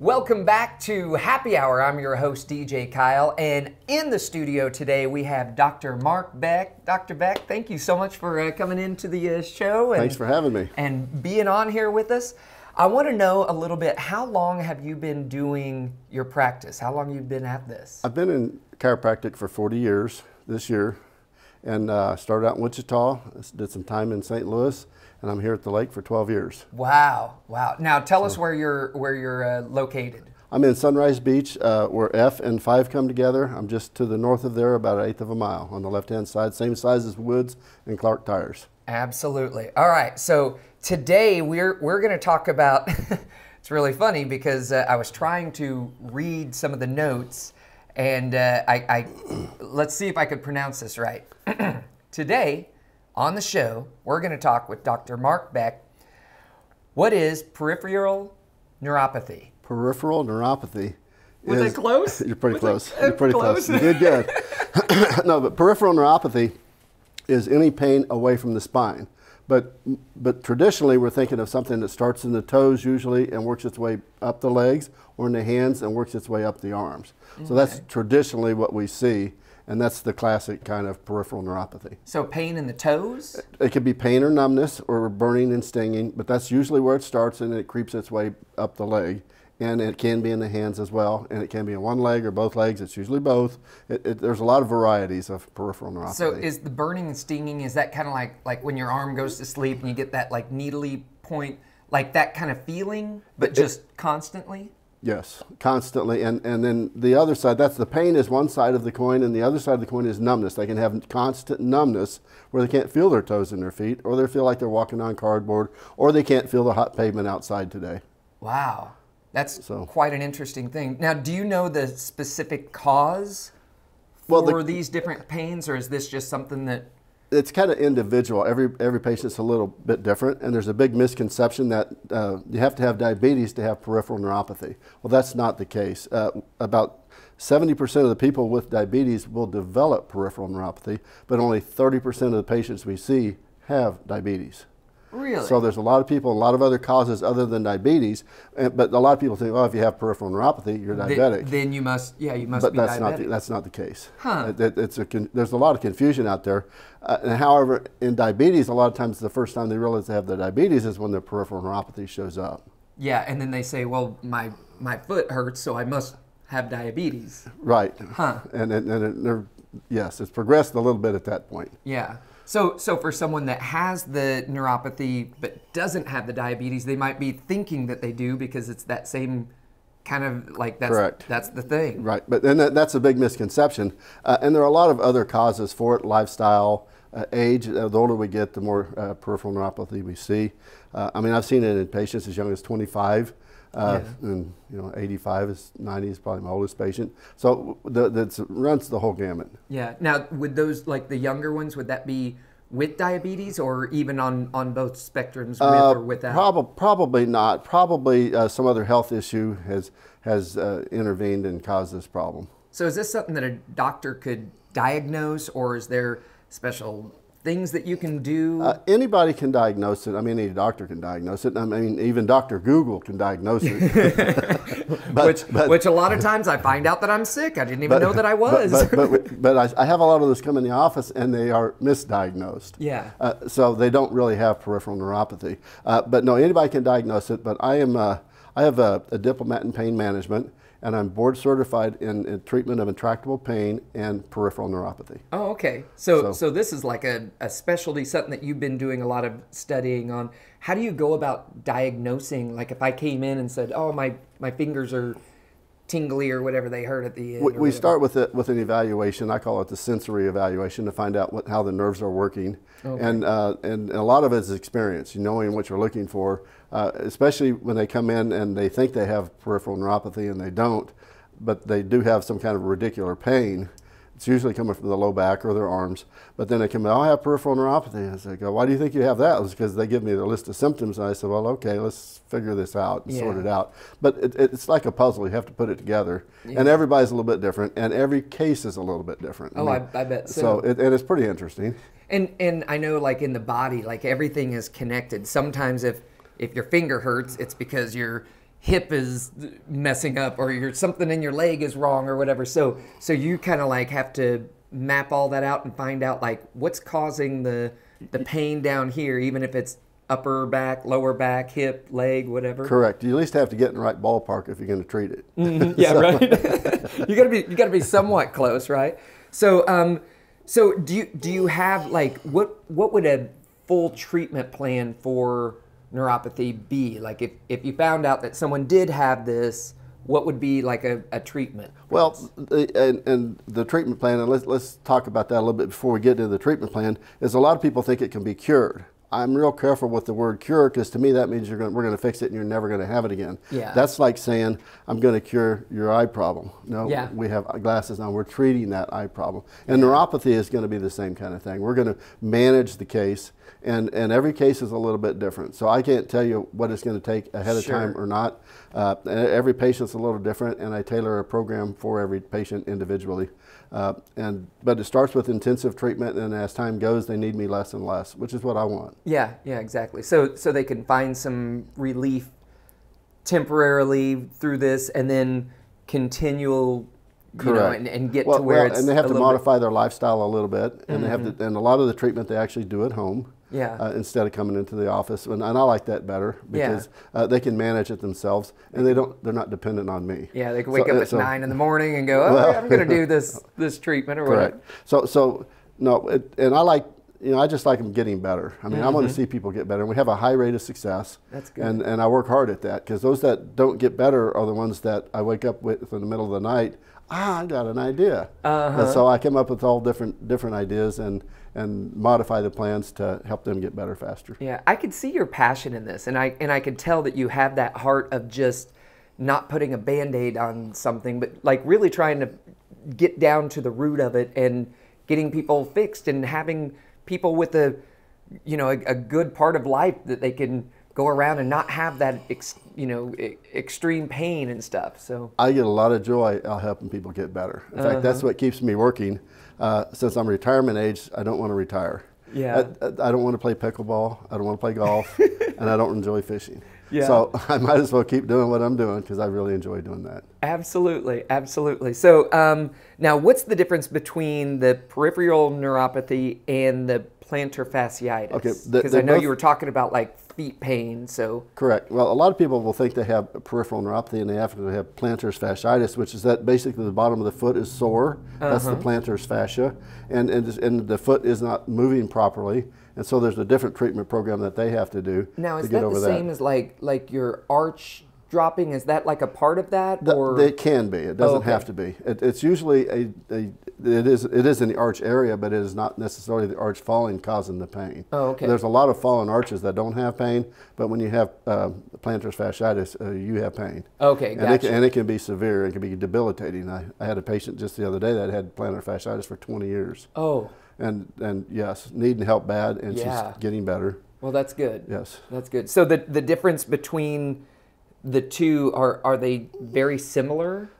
Welcome back to Happy Hour. I'm your host, DJ Kyle, and in the studio today we have Dr. Mark Beck. Dr. Beck, thank you so much for uh, coming into the uh, show. And, Thanks for having me. And being on here with us. I want to know a little bit. How long have you been doing your practice? How long have you been at this? I've been in chiropractic for 40 years this year, and uh, started out in Wichita. Did some time in St. Louis, and I'm here at the lake for 12 years. Wow, wow. Now tell us where you're where you're uh, located. I'm in Sunrise Beach, uh, where F and 5 come together. I'm just to the north of there, about an eighth of a mile on the left-hand side, same size as Woods and Clark Tires. Absolutely. All right. So today we're we're going to talk about. it's really funny because uh, I was trying to read some of the notes, and uh, I, I let's see if I could pronounce this right. today on the show we're going to talk with Dr. Mark Beck. What is peripheral neuropathy? Peripheral neuropathy. Was is, it close? You're pretty Was close. it- You're pretty close? close. You did good. no, but peripheral neuropathy is any pain away from the spine. But but traditionally, we're thinking of something that starts in the toes usually and works its way up the legs, or in the hands and works its way up the arms. So that's traditionally what we see, and that's the classic kind of peripheral neuropathy. So pain in the toes. It could be pain or numbness or burning and stinging, but that's usually where it starts and it creeps its way up the leg. And it can be in the hands as well, and it can be in one leg or both legs. It's usually both. It, it, there's a lot of varieties of peripheral neuropathy. So is the burning and stinging is that kind of like like when your arm goes to sleep and you get that like needly point like that kind of feeling but just constantly? Yes, constantly. And, and then the other side, that's the pain is one side of the coin, and the other side of the coin is numbness. They can have constant numbness where they can't feel their toes in their feet, or they feel like they're walking on cardboard, or they can't feel the hot pavement outside today. Wow. That's So- quite an interesting thing. Now, do you know the specific cause Well, for the- these different pains or is this just something that it's kind of individual. Every every patient's a little bit different, and there's a big misconception that uh, you have to have diabetes to have peripheral neuropathy. Well, that's not the case. Uh, about 70% of the people with diabetes will develop peripheral neuropathy, but only 30% of the patients we see have diabetes. Really So there's a lot of people, a lot of other causes other than diabetes, but a lot of people think, well, if you have peripheral neuropathy, you're diabetic then you must yeah, you must but be that's diabetic. not the, that's not the case. Huh. It- it- it's a there's a lot of confusion out there. Uh, and however, in diabetes, a lot of times the first time they realize they have the diabetes is when the peripheral neuropathy shows up. yeah, and then they say, "Well, my my foot hurts, so I must have diabetes." Right. Huh. And and, and it, yes, it's progressed a little bit at that point. Yeah. So, so for someone that has the neuropathy but doesn't have the diabetes, they might be thinking that they do because it's that same kind of like that's Correct. that's the thing. Right. But then that, that's a big misconception. Uh, and there are a lot of other causes for it: lifestyle, uh, age. Uh, the older we get, the more uh, peripheral neuropathy we see. Uh, I mean, I've seen it in patients as young as 25. Uh, And you know, 85 is 90 is probably my oldest patient. So the, that's runs the whole gamut. Yeah. Now, would those like the younger ones, would that be with diabetes or even on on both spectrums with Uh, or without? Prob- probably not. Probably uh, some other health issue has has uh, intervened and caused this problem. so, is this something that a doctor could diagnose, or is there special things that you can do? Uh, anybody can diagnose it. I mean, any doctor can diagnose it. I mean, even Dr. Google can diagnose it. but, which, but- which a lot of times I find out that I'm sick. I didn't even know that I was. But, but, but, but I, I have a lot of those come in the office and they are misdiagnosed. Yeah. Uh, so they don't really have peripheral neuropathy. Uh, but no, anybody can diagnose it. But I am uh, I have a, a diplomat in pain management and I'm board certified in, in treatment of intractable pain and peripheral neuropathy. Oh, okay. So, so, So- this is like a, a specialty, something that you've been doing a lot of studying on. How do you go about diagnosing? Like, if I came in and said, "Oh, my my fingers are tingly" or whatever they heard at the end. We, we start with it with an evaluation. I call it the sensory evaluation to find out what, how the nerves are working, and, uh, and a lot of it is experience. You knowing what you're looking for, uh, especially when they come in and they think they have peripheral neuropathy and they don't, but they do have some kind of radicular pain. It's usually coming from the low back or their arms. But then they come in, oh, I have peripheral neuropathy. I say, go, why do you think you have that? It was because they give me the list of symptoms. And I said, well, okay, let's figure this out and sort it out. But it, it's like a puzzle. You have to put it together. Yeah. And everybody's a little bit different. And every case is a little bit different. Oh, I, I bet so. so it, and it's pretty interesting. And and I know like in the body, like everything is connected. Sometimes if if your finger hurts, it's because you're hip is messing up or your something in your leg is wrong or whatever. So so you kind of like have to map all that out and find out like what's causing the the pain down here, even if it's upper back, lower back, hip, leg, whatever. Correct. You at least have to get in the right ballpark if you're going to treat it. Mm-hmm. Yeah, right. you gotta be you gotta be somewhat close, right? So um, so do you do you have like what what would a full treatment plan for neuropathy be? Like if if you found out that someone did have this, what would be like a, a treatment? Well, the, and, and the treatment plan, and let's, let's talk about that a little bit before we get into the treatment plan, is a lot of people think it can be cured. I'm real careful with the word cure because to me that means you're going we're going to fix it and you're never going to have it again. Yeah. That's like saying I'm going to cure your eye problem. No, Yeah. we have glasses now. We're treating that eye problem. And neuropathy is going to be the same kind of thing. We're going to manage the case, and, and every case is a little bit different. So I can't tell you what it's going to take ahead of Sure. time or not. Uh, every patient's a little different, and I tailor a program for every patient individually. Uh, and but it starts with intensive treatment, and as time goes, they need me less and less, which is what I want. Yeah, yeah, exactly. So so they can find some relief temporarily through this, and then continual, you know, and, and get Well, to where well, it's and they have to little bit- modify their lifestyle a little bit, and they have to, and a lot of the treatment they actually do at home. Yeah. Uh, instead of coming into the office, and, and I like that better Yeah. because uh, they can manage it themselves, and they don't. They're not dependent on me. Yeah, they can So- wake up uh, at so- nine in the morning and go, "Oh, Well- I'm going to do this this treatment or whatever." Correct. So, so no, it, and I like, you know, I just like them getting better. I mean, I want to see people get better, and we have a high rate of success. Mm-hmm. That's good. And and I work hard at that because those that don't get better are the ones that I wake up with in the middle of the night. Ah, I got an idea. Uh-huh. And so I came up with all different different ideas and and modify the plans to help them get better faster. Yeah, I could see your passion in this, and I and I could tell that you have that heart of just not putting a band-aid on something, but like really trying to get down to the root of it and getting people fixed and having people with a you know a, a good part of life that they can go around and not have that ex, you know e- extreme pain and stuff. So I get a lot of joy out helping people get better. In fact, that's Uh-huh. what keeps me working. Uh, since I'm retirement age, I don't want to retire. Yeah. I, I- don't want to play pickleball. I don't want to play golf, and I don't enjoy fishing. Yeah. So I might as well keep doing what I'm doing because I really enjoy doing that. Absolutely, absolutely. So um, now, what's the difference between the peripheral neuropathy and the plantar fasciitis? Okay, because I know both- you were talking about like feet pain. So Correct. Well, a lot of people will think they have peripheral neuropathy and they actually have plantar fasciitis, which is that basically the bottom of the foot is sore. That's Uh-huh. the plantar fascia, and, and and the foot is not moving properly, and so there's a different treatment program that they have to do now, to is get that over the that. same as like like your arch dropping? Is that like a part of that, The- or It can be. It doesn't okay. have to be. It, it's usually a, a it is it is in the arch area, but it is not necessarily the arch falling causing the pain. Oh, okay. There's a lot of fallen arches that don't have pain, but when you have um, plantar fasciitis, uh, you have pain. Okay, and it, can, and it can be severe. It can be debilitating. I, I had a patient just the other day that had plantar fasciitis for 20 years, oh, and and yes, needing help bad, and Yeah. she's getting better. well, that's good. Yes. That's good. So the the difference between the two are are they very similar?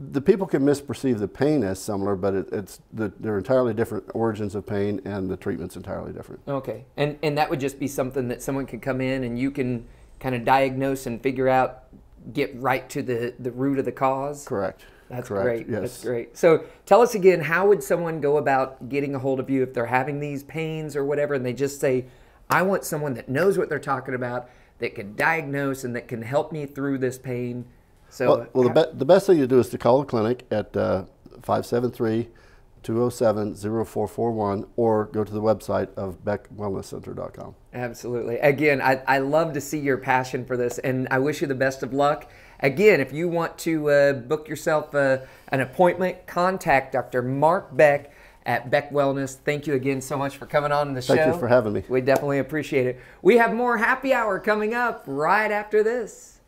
the people can misperceive the pain as similar, but it, it's the, they're entirely different origins of pain, and the treatment's entirely different. Okay, and and that would just be something that someone could come in and you can kind of diagnose and figure out, get right to the the root of the cause. Correct. That's Correct. great. Yes. That's great. So tell us again, how would someone go about getting a hold of you if they're having these pains or whatever, and they just say, "I want someone that knows what they're talking about, that can diagnose and that can help me through this pain." So Well, well the, be- the best thing to do is to call the clinic at uh, 573 207 0441 or go to the website of beckwellnesscenter.com. Absolutely. Again, I, I love to see your passion for this, and I wish you the best of luck. Again, if you want to uh, book yourself uh, an appointment, contact Dr. Mark Beck at Beck Wellness. Thank you again so much for coming on the show. Thank you for having me. We definitely appreciate it. We have more happy hour coming up right after this.